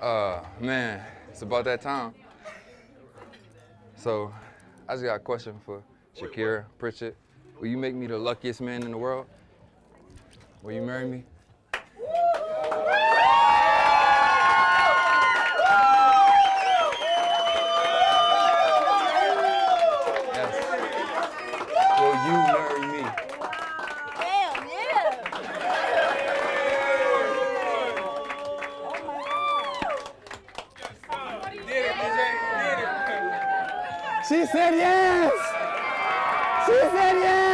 Uh, man, it's about that time. So, I just got a question for Shakira Pritchett. Will you make me the luckiest man in the world? Will you marry me? She said yes! She said yes!